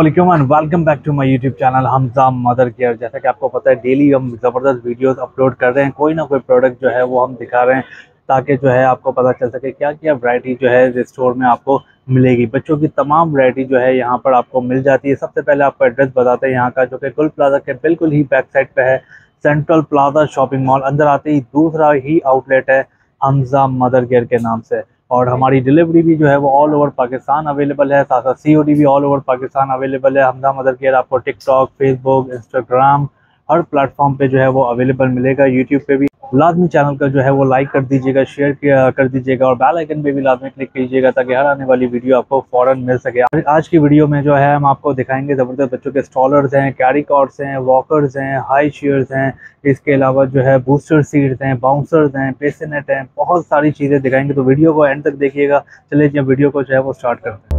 Aslam and welcome back to my YouTube channel Hamza mother care जैसा कि आपको पता है डेली हम ज़बरदस्त वीडियोस अपलोड कर रहे हैं। कोई ना कोई प्रोडक्ट जो है वो हम दिखा रहे हैं ताकि जो है आपको पता चल सके क्या क्या वैरायटी जो है स्टोर में आपको मिलेगी। बच्चों की तमाम वैरायटी जो है यहाँ पर आपको मिल जाती है। सबसे पहले आपको एड्रेस बताते हैं यहाँ का, जो कि कुल प्लाजा के बिल्कुल ही बैक साइड पे है सेंट्रल प्लाजा शॉपिंग मॉल अंदर आते ही दूसरा ही आउटलेट है हमजा मदर केयर के नाम से। और हमारी डिलीवरी भी जो है वो ऑल ओवर पाकिस्तान अवेलेबल है। साथ साथ सीओडी भी ऑल ओवर पाकिस्तान अवेलेबल है। हमदा मदर केयर आपको टिकटॉक फेसबुक इंस्टाग्राम हर प्लेटफॉर्म पे जो है वो अवेलेबल मिलेगा। यूट्यूब पे भी लाजमी चैनल का जो है वो लाइक कर दीजिएगा शेयर कर दीजिएगा और बेल आइकन पे भी लाजमी क्लिक कीजिएगा ताकि हर आने वाली वीडियो आपको फ़ौरन मिल सके। आज की वीडियो में जो है हम आपको दिखाएँगे ज़बरदस्त बच्चों के स्टॉलर्स हैं कैरी कॉर्ड्स हैं वॉकर्स हैं हाई शेयर्स हैं, इसके अलावा जो है बूस्टर सीट्स हैं बाउंसर्स हैं पेसेनेट हैं, बहुत सारी चीज़ें दिखाएँगे। तो वीडियो को एंड तक देखिएगा। चले जब वीडियो को जो है वो स्टार्ट करते हैं।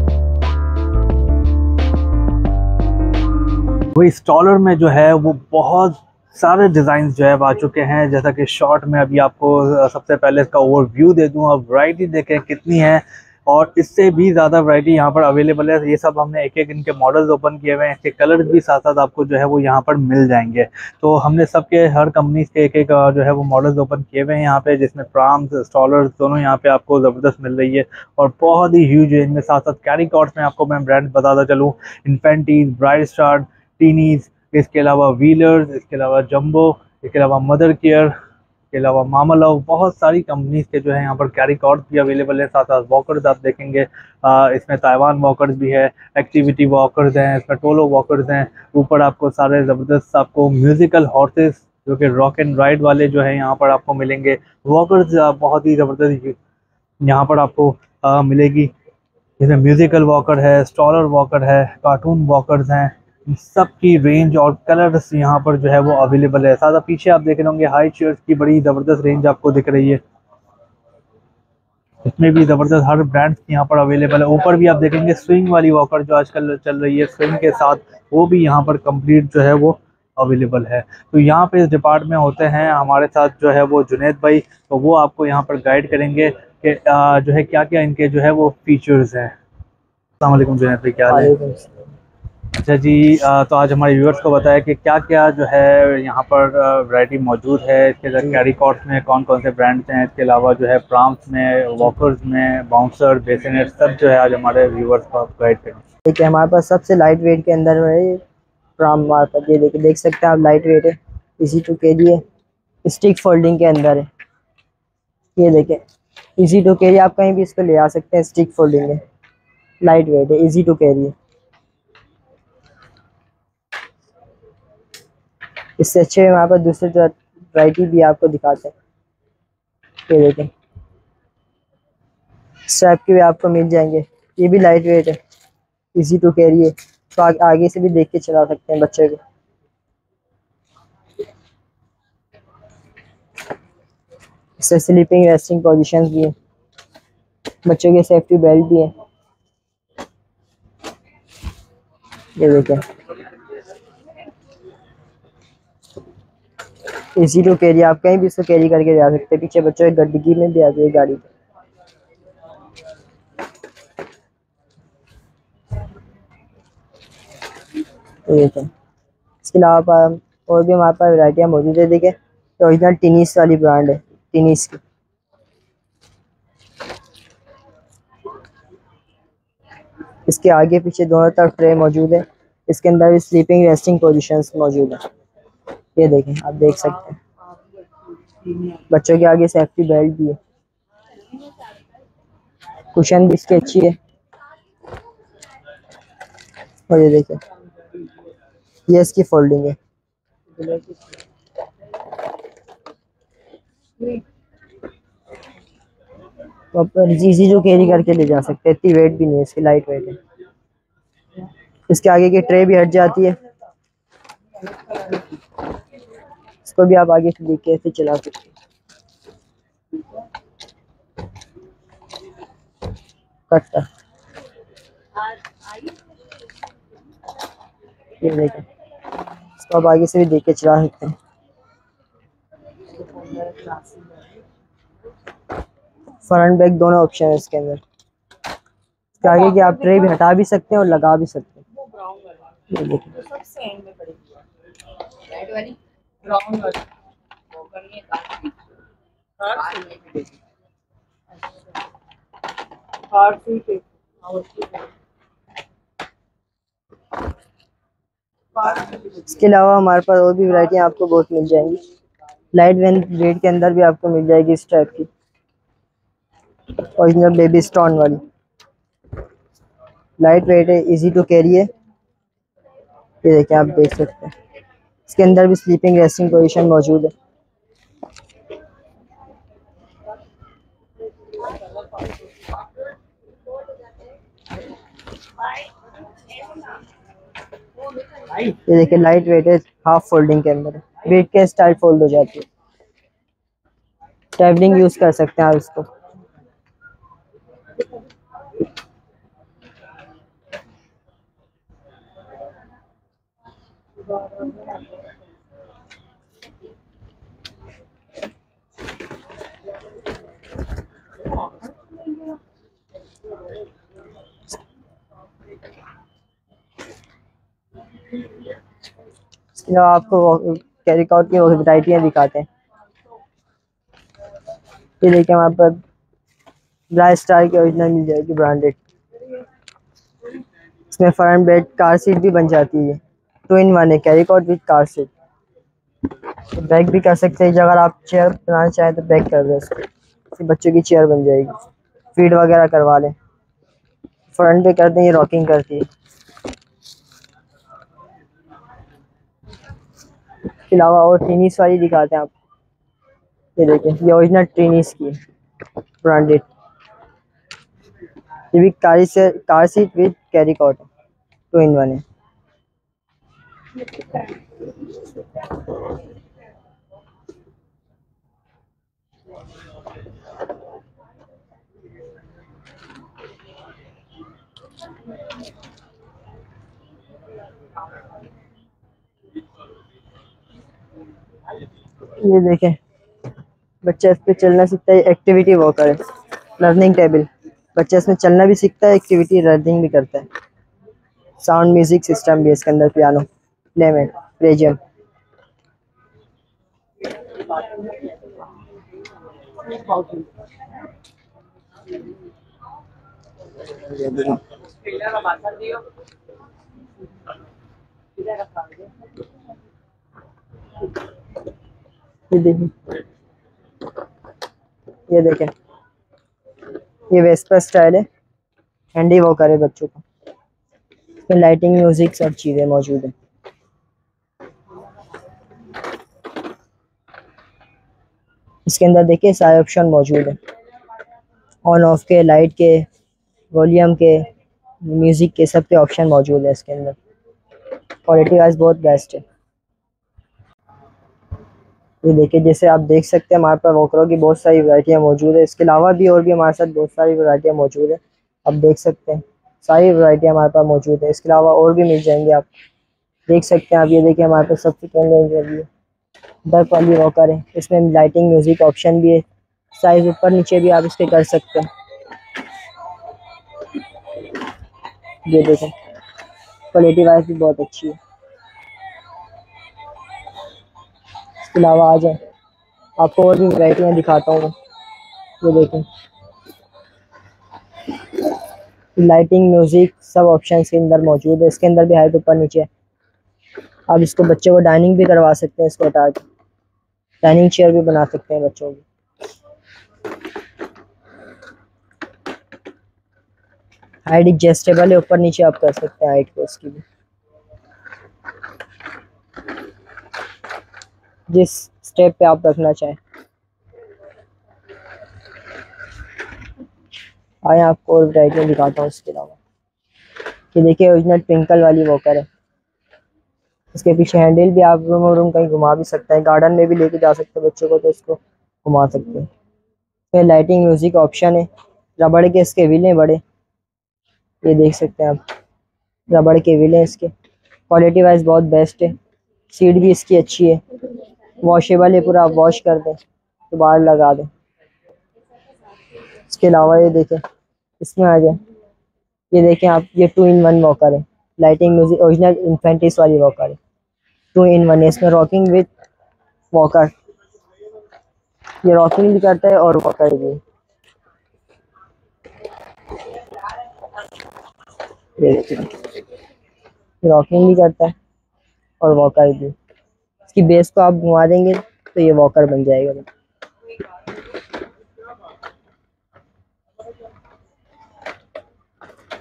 वही स्टॉलर में जो है वो बहुत सारे डिज़ाइन जो है आ चुके हैं। जैसा कि शॉर्ट में अभी आपको सबसे पहले इसका ओवरव्यू दे दूँ, अब वैरायटी देखें कितनी है। और इससे भी ज़्यादा वैरायटी यहाँ पर अवेलेबल है। ये सब हमने एक एक इनके मॉडल्स ओपन किए हुए हैं। इसके कलर्स भी साथ साथ आपको जो है वो यहाँ पर मिल जाएँगे। तो हमने सबके, हर कंपनी के एक एक जो है वो मॉडल्स ओपन किए हुए हैं यहाँ पे, जिसमें प्राम्स स्टॉलर्स दोनों यहाँ पे आपको ज़बरदस्त मिल रही है। और बहुत ही ह्यूज रेंज में साथ साथ कैरी कॉर्ड्स में आपको मैं ब्रांड बताता चलूँ। इन्फेंटीज ब्राइट स्टार्ट टीनीज़ इसके अलावा व्हीलर्स इसके अलावा जम्बो इसके अलावा मदर केयर इसके अलावा मामा बहुत सारी कंपनीज़ के जो है यहाँ पर कैरी कॉर्ड भी अवेलेबल है। साथ साथ वॉकर्स आप देखेंगे आ, इसमें ताइवान वॉकर्स भी है एक्टिविटी वॉकर्स हैं इसमें टोलो वॉकर्स हैं। ऊपर आपको सारे ज़बरदस्त आपको म्यूज़िकल हॉर्सेस जो कि रॉक एंड राइड वाले जो है यहाँ पर आपको मिलेंगे। वॉकर्स बहुत ही ज़बरदस्त यहाँ पर आपको आ, मिलेगी। इसमें म्यूज़िकल वॉकर है स्टॉलर वॉकर है कार्टून वॉकर्स हैं। सब की रेंज और कलर्स यहाँ पर जो है वो अवेलेबल है। साथ पीछे आप देख रहे होंगे हाई चेयर्स की बड़ी ज़बरदस्त रेंज आपको दिख रही है। इसमें भी ज़बरदस्त हर ब्रांड यहाँ पर अवेलेबल है। ऊपर भी आप देखेंगे स्विंग वाली वॉकर जो आजकल चल रही है स्विंग के साथ वो भी यहाँ पर कंप्लीट जो है वो अवेलेबल है। तो यहाँ पे इस डिपार्टमेंट में होते हैं हमारे साथ जो है वो जुनेद भाई। तो वो आपको यहाँ पर गाइड करेंगे कि जो है क्या क्या इनके जो है वो फीचर्स हैं। अल्लाम जुनेद भाई, क्या है? अच्छा जी तो आज हमारे व्यूअर्स को बताया कि क्या क्या जो है यहाँ पर वैरायटी मौजूद है? इसके अंदर कैरी कॉर्ड्स में कौन कौन से ब्रांड्स हैं? इसके अलावा जो है प्राम्स में वॉकर्स में बाउंसर बेसिनेट सब जो है आज हमारे व्यूअर्स को आप गाइड करें। देखिए हमारे पास सबसे लाइट वेट के अंदर है प्राम हमारे पास ये देखिए देख सकते हैं आप लाइट वेट है इसी टू के लिए स्टिक फोल्डिंग के अंदर है। ये देखें इजी टू कैरी आप कहीं भी इसको ले आ सकते हैं स्टिक फोल्डिंग है। लाइट वेट है इजी टू कैरी है इससे अच्छे वहाँ पर दूसरे वराइटी भी आपको दिखाते हैं। ये देखें। स्ट्रैप के भी आपको मिल जाएँगे। ये भी लाइट वेट है। इजी टू कैरी है। तो आ, आगे से भी देख के चला सकते हैं बच्चे को। इससे स्लीपिंग रेस्टिंग पोजीशंस भी है। बच्चों के सेफ्टी बेल्ट भी है। ये देखें। इजी टू कैरी आप कहीं भी इसको कैरी करके जा सकते हैं। पीछे बच्चों गड्डी में भी आ जाए गाड़ी पे इसके अलावा और भी हमारे पास वराइटियाँ मौजूद है देखें तो ओरिजिनल टिनीस वाली ब्रांड है टिनीस की। इसके आगे पीछे दोनों तरफ़ ट्रे मौजूद है। इसके अंदर भी स्लीपिंग रेस्टिंग पोजीशंस मौजूद है। ये देखें, आप देख सकते हैं। बच्चों के आगे सेफ्टी बेल्ट भी है। कुशन भी इसकी अच्छी है। और ये देखें, ये इसकी फोल्डिंग है। तो इजी जो कैरी करके ले जा सकते हैं, इतनी वेट भी नहीं है, इसकी लाइट वेट है। इसके आगे की ट्रे भी हट जाती है। इसको भी आप आगे से देख के ऐसे चला सकते कट्टा ये देखें। इसको आप आगे से भी देख के चला सकते हैं। फ्रंट बैक दोनों ऑप्शन है इसके अंदर। इसके आगे की आप ट्रे भी हटा भी सकते हैं और लगा भी सकते हैं। ये देखिए रेड ब्राउन वाली वो करनी है की इसके अलावा हमारे पास और भी वैरायटी आपको बहुत मिल जाएँगी। लाइट वैन रेट के अंदर भी आपको मिल जाएगी इस टाइप की। ओरिजिनल बेबी स्टोन वाली। लाइट वेट है इजी टू कैरी है। ये देखिए आप देख सकते हैं। इसके अंदर भी स्लीपिंग रेस्टिंग पोजीशन मौजूद है। ये देखिए लाइट वेट है हाफ़ फोल्डिंग के अंदर वेट के स्टाइल फोल्ड हो जाती है? ट्रैवलिंग यूज़ कर सकते हैं आप इसको। अलावा आपको कैरिक आउट की वराइटियाँ दिखाते हैं। ये देखिए हमारे पास ब्राइट स्टार की ओरिजिनल मिल जाएगी ब्रांडेड इसमें फ्रंट बेड कार सीट भी बन जाती है। टू इन वन है carrycot with car seat तो बैक भी कर सकते हैं, अगर आप चेयर बनाना चाहें तो बैक कर दें इसको बच्चों की चेयर बन जाएगी। फ़ीड वगैरह करवा लें। फ्रंट पे कर दें, ये रॉकिंग करती है। इसके अलावा और टीनीस वाली दिखाते हैं आप। ये देखें, ये ओरिजिनल टीनीस की ब्रांडेड ये भी कार से car seat with carry cot two in one है। ये देखें, बच्चा इस पे चलना सीखता है एक्टिविटी वॉकर है लर्निंग टेबल बच्चा इसमें चलना भी सीखता है एक्टिविटी लर्निंग भी करता है। साउंड म्यूज़िक सिस्टम भी है इसके अंदर पियानो प्लेमेट प्लेजियम ये देखिए। ये देखें। ये वेस्पर स्टाइल है। हैंडी वॉकर है बच्चों का। इसमें लाइटिंग म्यूज़िक सब चीज़ें मौजूद है। इसके अंदर देखिए सारे ऑप्शन मौजूद है। ऑन ऑफ़ के लाइट के वॉल्यूम के म्यूज़िक के सब के ऑप्शन मौजूद है इसके अंदर। क्वालिटी वाइज बहुत बेस्ट है। ये देखिए, जैसे आप देख सकते हैं, हमारे पास वोकरों की बहुत सारी वैरायटियाँ मौजूद है। इसके अलावा भी और भी हमारे साथ बहुत सारी वैरायटियाँ मौजूद है। आप देख सकते हैं, सारी वैरायटियाँ हमारे पास मौजूद है। इसके अलावा और भी मिल जाएँगे आप। देख सकते हैं आप, ये देखिए हमारे पास सबसे कम रेंज वाली है। डक वाली वॉकर है इसमें लाइटिंग म्यूज़िक ऑप्शन भी है। साइज़ ऊपर नीचे भी आप इसके कर सकते हैं। ये देखें। क्वालिटी वाइज भी बहुत अच्छी है। इसके अलावा आ जाए। आपको और भी वैरायटियाँ दिखाता हूँ। ये देखें। लाइटिंग म्यूज़िक सब ऑप्शन के अंदर मौजूद है। इसके अंदर भी हाइट ऊपर नीचे है। आप इसको बच्चों को डाइनिंग भी करवा सकते हैं इसको हटा के। डाइनिंग चेयर भी बना सकते हैं बच्चों की। हाइट एडजस्टेबल है, ऊपर नीचे आप कर सकते हैं हाइट को इसकी भी। जिस स्टेप पे आप रखना चाहें। आए आपको और वराइटियाँ दिखाता हूँ इसके अलावा। ये देखिए ओरिजिनल ट्विंकल वाली वॉकर है। इसके पीछे हैंडल भी आप रूम रूम कहीं घुमा भी सकते हैं, गार्डन में भी लेके जा सकते हैं बच्चों को तो इसको घुमा सकते हैं। फिर लाइटिंग म्यूज़िक ऑप्शन है, रबड़ के इसके व्हील हैं बड़े। ये देख सकते हैं आप, रबड़ के व्हील हैं इसके। क्वालिटी वाइज बहुत बेस्ट है सीट भी इसकी अच्छी है। वॉशेबल है पूरा, आप वॉश कर दें तो बाहर लगा दें। इसके अलावा ये देखें, इसमें आ जाए। ये देखें आप, ये टू इन वन वॉकर है। लाइटिंग म्यूज़िक, ओरिजिनल इन्फेंटिस वाली वॉकर टू इन वन, इसमें रॉकिंग विथ वॉकर। ये रॉकिंग भी करता है और वॉकर भी। रॉकिंग भी करता है और वॉकर भी। इसकी बेस को आप घुमा देंगे तो ये वॉकर बन जाएगा।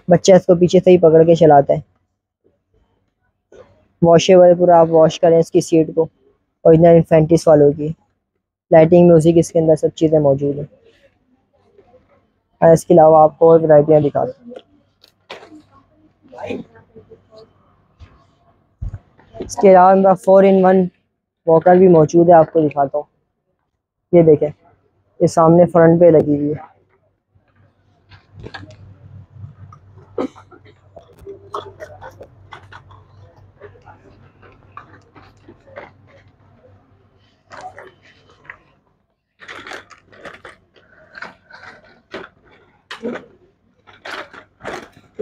बच्चा इसको पीछे से ही पकड़ के चलाता है। वॉशेबल पूरा आप वॉश करें इसकी सीट को। ओरिजिनल इन्फेंटिस वालों की। लाइटिंग म्यूज़िक इसके अंदर सब चीज़ें मौजूद हैं। और इसके अलावा आपको और वराइटियाँ दिखा दूँ। इसके अलावा मेरा फोर इन वन वॉकर भी मौजूद है, आपको दिखाता हूँ। ये देखें, ये सामने फ्रंट पे लगी हुई है।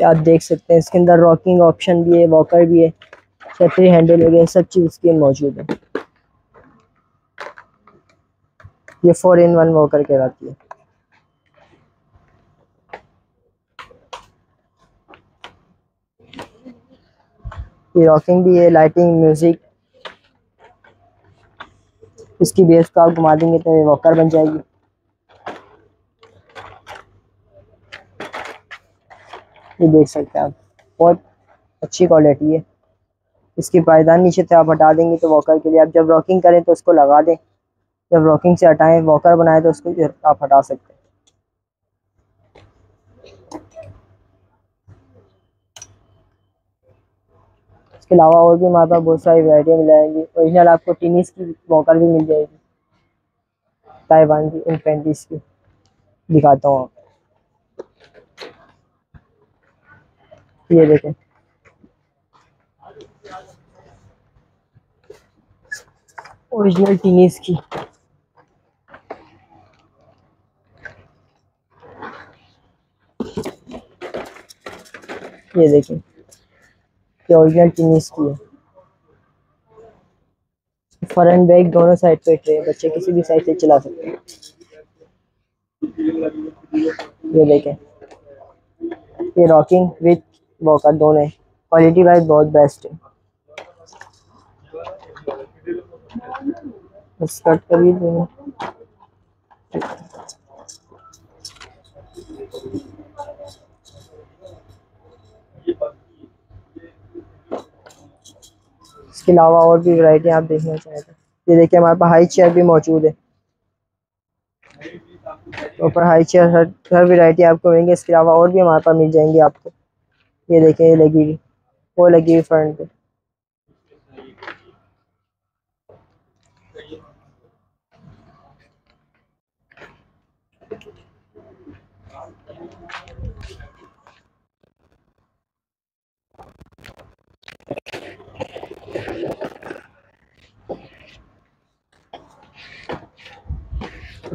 आप देख सकते हैं। इसके अंदर रॉकिंग ऑप्शन भी है वॉकर भी है छतरी हैंडल वगैरह सब चीज़ इसकी मौजूद है। ये फोर इन वन वॉकर कहलाती है। ये रॉकिंग भी है लाइटिंग म्यूज़िक इसकी बेस को आप घुमा देंगे तो ये वॉकर बन जाएगी। ये देख सकते हैं आप। बहुत अच्छी क्वालिटी है। इसकी पायदान नीचे से आप हटा देंगे तो वॉकर के लिए, आप जब रॉकिंग करें तो उसको लगा दें। जब रॉकिंग से हटाएँ वॉकर बनाएँ तो उसको आप हटा सकते हैं। इसके अलावा और भी हमारे पास बहुत सारी वैरायटियाँ मिल जाएँगी। ओरिजिनल आपको टीनिस की वॉकर भी मिल जाएगी। ताइवान की इनफेंटिस की। दिखाता हूँ आप ये देखें। ओरिजिनल टीनीस की। ये देखें। ये ओरिजिनल टीनीस की है। फ्रंट बैक दोनों साइड पे ट्रे बच्चे किसी भी साइड से चला सकते हैं। ये देखें। ये रॉकिंग विथ वॉकर दोनों क्वालिटी वाइज बहुत बेस्ट है। कट कर ही देंगे इसके अलावा और भी वैरायटी आप देखना चाहें तो। ये देखिए हमारे पास हाई चेयर भी मौजूद है। ऊपर हाई चेयर हर हर वैरायटी आपको मिलेंगे। इसके अलावा और भी हमारे पास मिल जाएँगे आपको। ये देखें, ये लगी हुई, वो लगी हुई फ्रंट पे।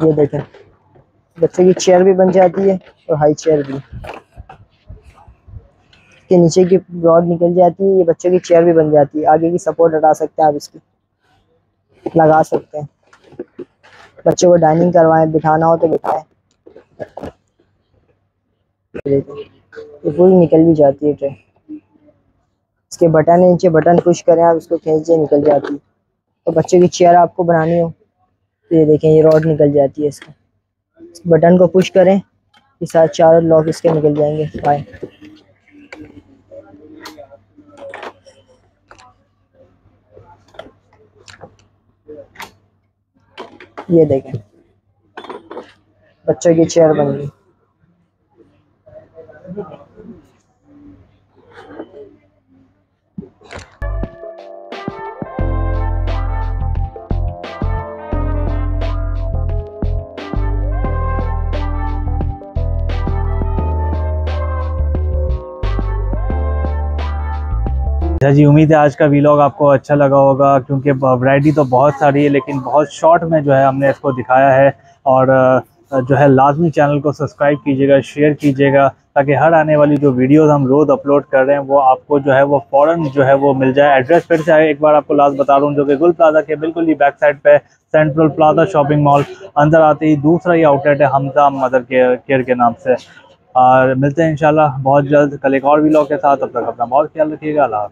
ये देखें, बच्चे की चेयर भी बन जाती है और हाई चेयर भी। के नीचे की रॉड निकल जाती है, ये बच्चों की चेयर भी बन जाती है। आगे की सपोर्ट हटा सकते हैं आप इसकी। लगा सकते हैं। बच्चों को डाइनिंग करवाएँ, बिठाना हो तो बिठाएँ। ये पूरी निकल भी जाती है ट्रे इसके बटन है, नीचे बटन पुश करें, आप इसको खींचे निकल जाती है। तो बच्चों की चेयर आपको बनानी हो तो ये देखें, ये रॉड निकल जाती है इसका। बटन को पुश करें, ये साथ चार लॉक इसके निकल जाएँगे। बाय ये देखें। बच्चों की चेयर बन गई। अच्छा जी उम्मीद है आज का वीलॉग आपको अच्छा लगा होगा, क्योंकि वैरायटी तो बहुत सारी है, लेकिन बहुत शॉर्ट में जो है हमने इसको दिखाया है। और जो है लाजमी चैनल को सब्सक्राइब कीजिएगा शेयर कीजिएगा, ताकि हर आने वाली जो वीडियोस हम रोज़ अपलोड कर रहे हैं, वो आपको जो है, वो फ़ौरन जो है, वो मिल जाए। एड्रेस फिर से एक बार आपको लास्ट बता रहा हूँ, जो कि गुल प्लाजा के बिल्कुल ही बैक साइड पे सेंट्रल प्लाजा शॉपिंग मॉल अंदर आते ही दूसरा ही आउटलेट है हमजा मदर केयर केयर के नाम से। और मिलते हैं इंशाल्लाह, बहुत जल्द, कल एक और वीलॉग के साथ, तब तक अपना बहुत ख्याल रखिएगा, अल्लाह